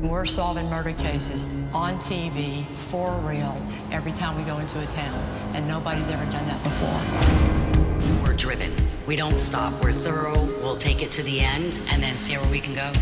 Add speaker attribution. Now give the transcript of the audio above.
Speaker 1: We're solving murder cases on TV, for real, every time we go into a town, and nobody's ever done that before.
Speaker 2: We're driven. We don't stop. We're thorough. We'll take it to the end and then see where we can go.